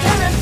Killing